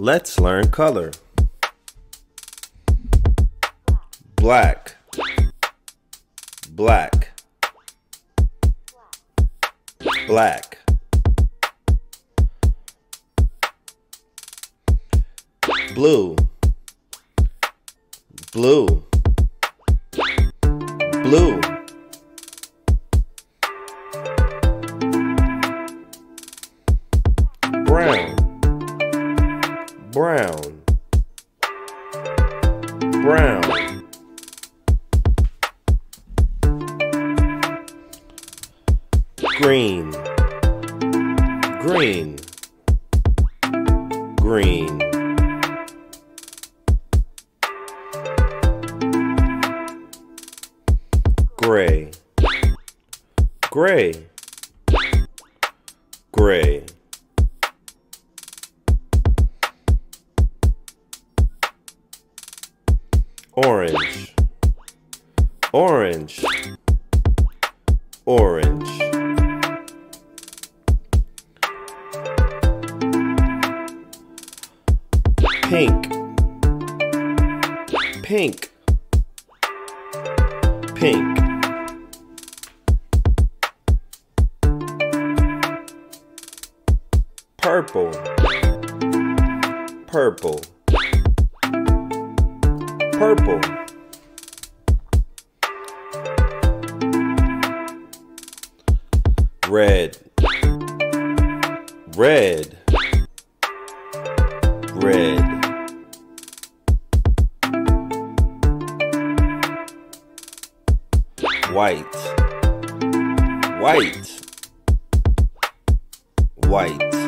Let's learn color. Black. Black. Black. Blue. Blue. Blue. Brown. Brown. Green. Green. Green. Gray. Gray. Gray. Orange. Orange. Orange. Pink. Pink. Pink. Purple. Purple. Purple. Red. Red. Red. White. White. White.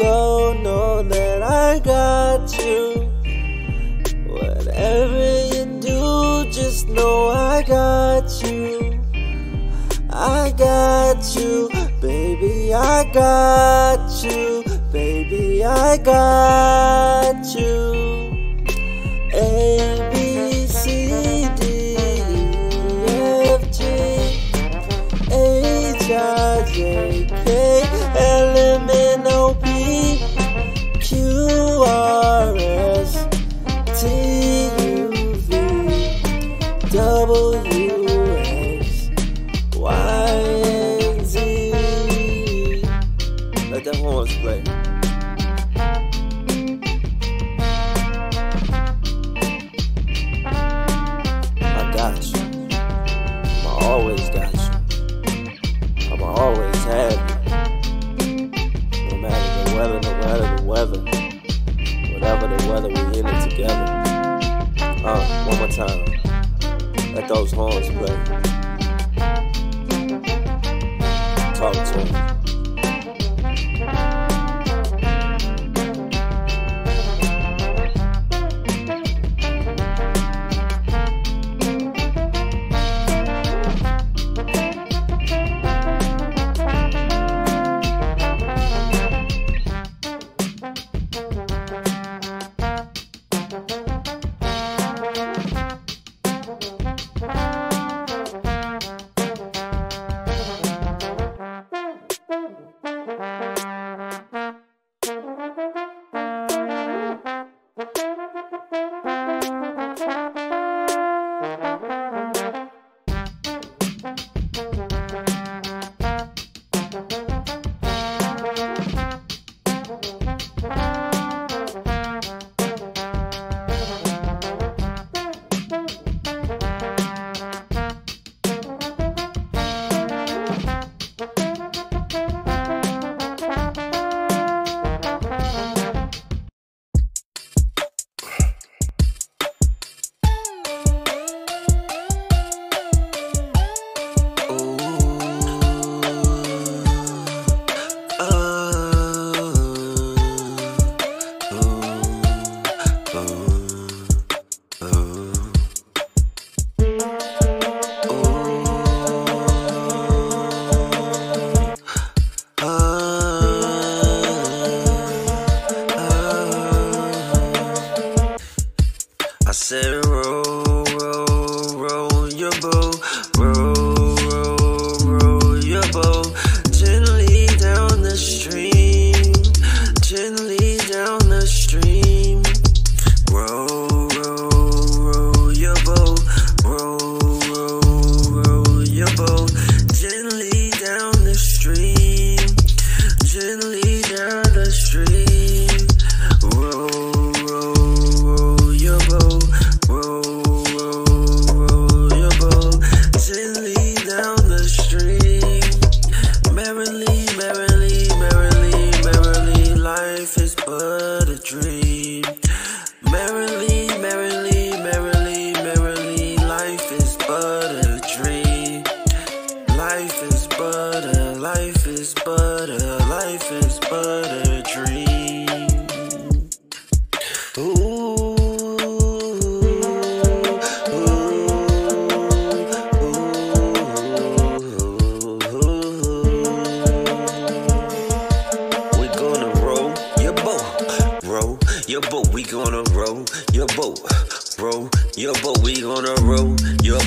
Go, know that I got you. Whatever you do, just know I got you. I got you, baby, I got you, baby, I got you. A time. Let those horns play.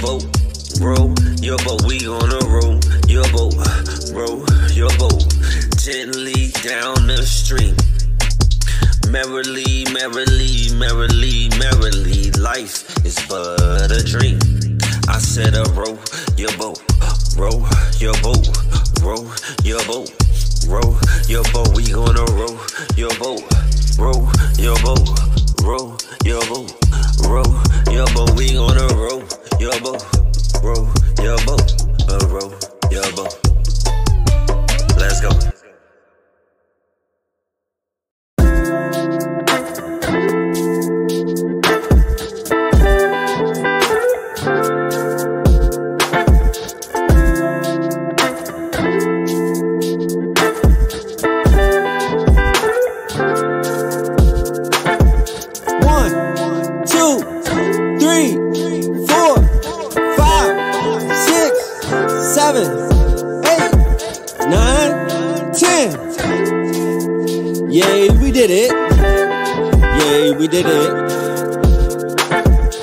Boat, roll your boat. We gonna roll your boat, roll your boat gently down the stream. Merrily, merrily, merrily, merrily, life is but a dream. I said, uh, row your boat, row your boat, row your boat, row your boat. We gonna row your boat, row your boat, row your boat, row your boat. We gonna row your boat, row your boat, uh, row boat. Let's go.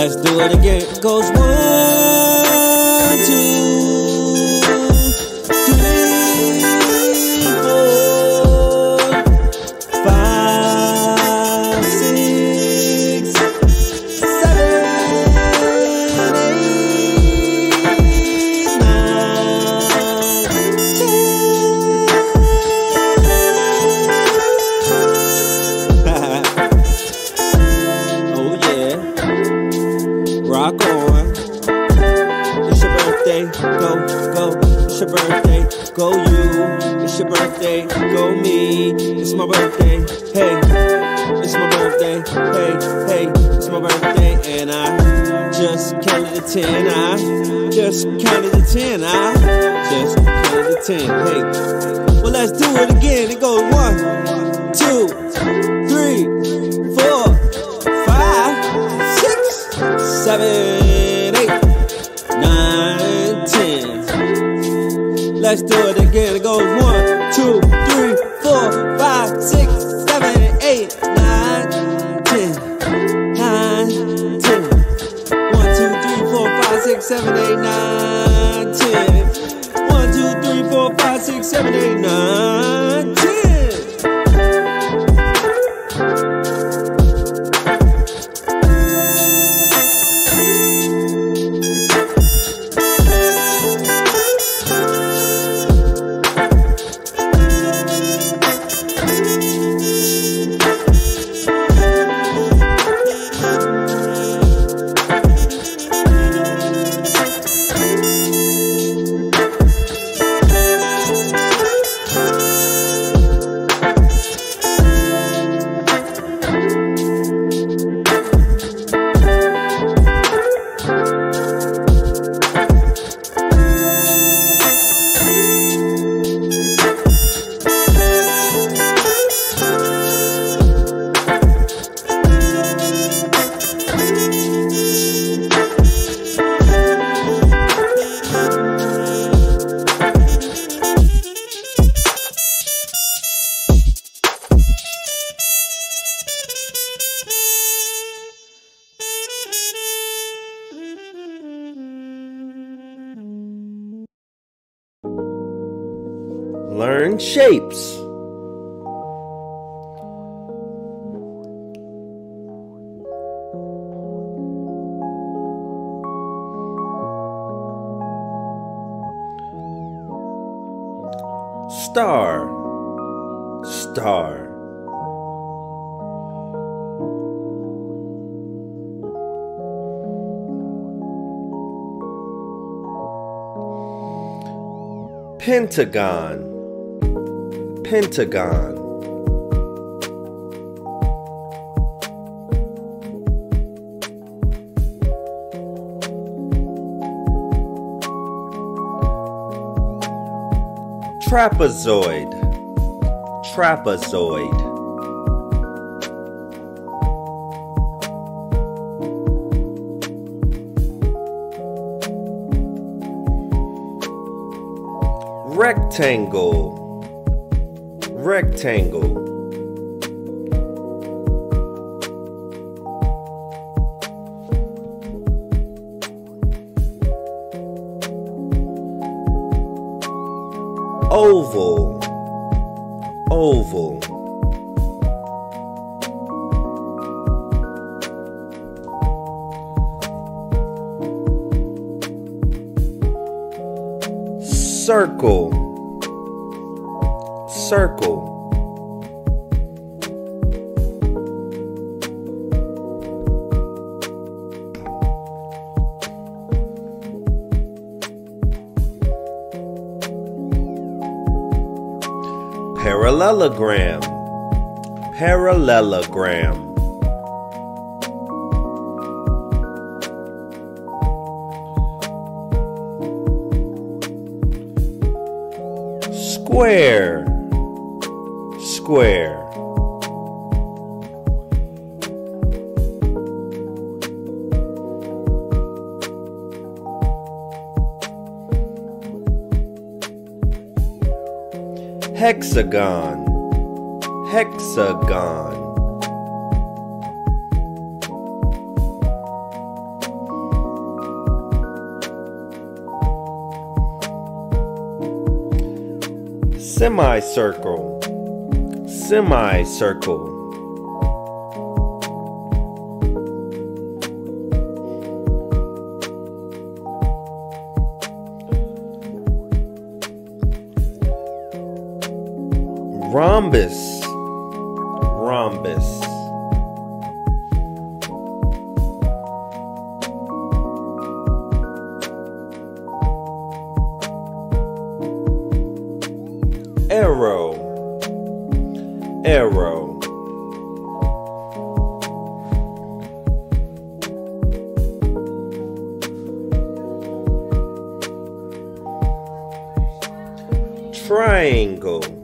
Let's do it again. It goes one, birthday, hey. It's my birthday, hey, hey. It's my birthday, and I just counted to ten. I just counted to ten. I just counted to ten. Hey, well let's do it again. It goes one, two, three, four, five, six, seven, eight nine, ten. Let's do it. Six, learn shapes. Star, star. Pentagon, Pentagon. Trapezoid, Trapezoid. Rectangle, Rectangle. Oval, Oval. Circle, Circle. Parallelogram, Parallelogram. Square, Square. Hexagon, Hexagon. Semicircle, semicircle. Rhombus, rhombus. Triangle,